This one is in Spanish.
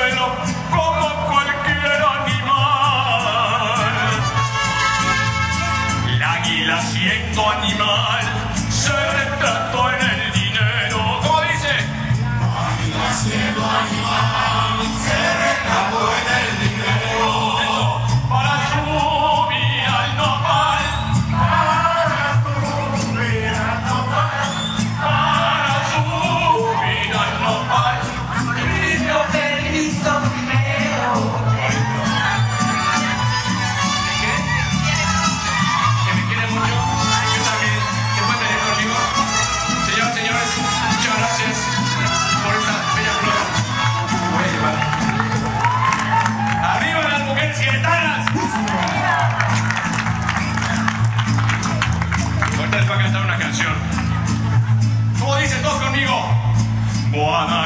vuelo como cualquier animal. El águila siendo animal se retrató en el dinero. ¿Cómo dice? Águila siendo animal. Tijuana.